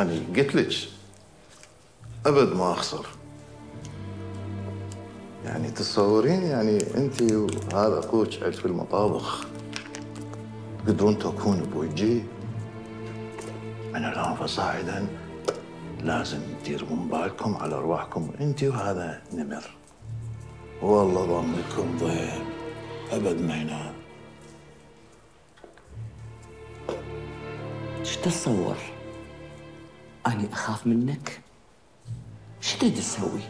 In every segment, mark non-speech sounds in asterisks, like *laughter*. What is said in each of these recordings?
أنا قلت لك أبد ما أخسر. يعني تصورين يعني أنت وهذا أخوك عيد في المطابخ تقدرون توقفون بوجهي؟ من الآن فصاعدا لازم تديرون بالكم على أرواحكم أنت وهذا نمر. والله ضمكم ضيم أبد ما ينام إيش تتصور؟ أنا أخاف منك؟ إيش تريد تسوي؟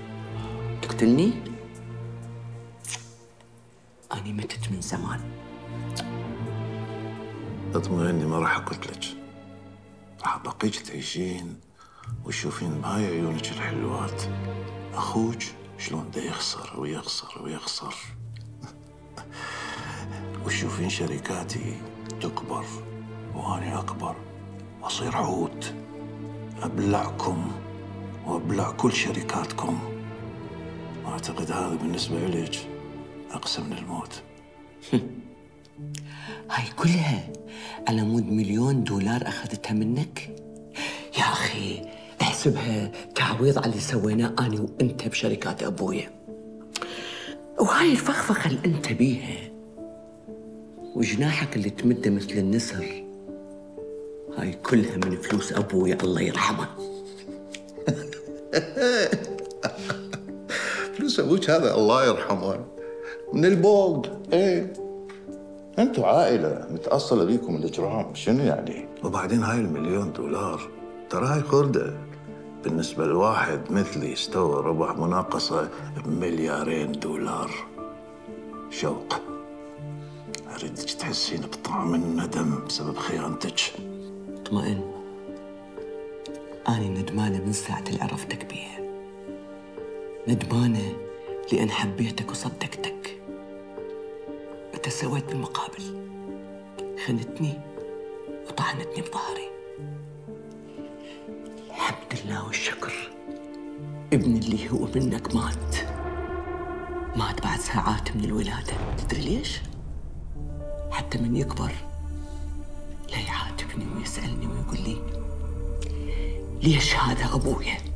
تقتلني؟ أنا متت من زمان اطمئني ما راح أقتلك راح أبقيك تعيشين وتشوفين بهاي عيونك الحلوات أخوك شلون دا يخسر ويخسر ويخسر *laughs* وتشوفين شركاتي تكبر وأنا أكبر وأصير حوت أبلعكم وأبلع كل شركاتكم. أعتقد هذا بالنسبة إليك أقسى من الموت *laughs* هاي كلها على مود مليون دولار أخذتها منك؟ يا أخي احسبها تعويض على اللي سويناه أنا وأنت بشركات أبويا. وهاي الفخفخة اللي أنت بيها وجناحك اللي تمده مثل النسر. هاي كلها من فلوس أبويا الله يرحمه. *laughs* فلوس أبوك هذا الله يرحمه. من البوق إيه. أنتوا عائلة متأصلة بيكم الإجرام. شنو يعني؟ وبعدين هاي المليون دولار. ترى هاي خردة. بالنسبة لواحد مثلي استوى ربح مناقصة بمليارين دولار. شوق. أريدك تحسين بطعم الندم بسبب خيانتك. اطمئن أنا ندمانة من ساعة اللي عرفتك بيها ندمانة لأن حبيتك وصدقتك. أنت سويت بالمقابل؟ خنتني وطعنتني بظهري. الحمد لله والشكر. ابني اللي هو منك مات. مات بعد ساعات من الولادة. تدري ليش؟ حتى من يكبر. لا يعاتبني ويسألني ويقول لي ليش هذا أبويا؟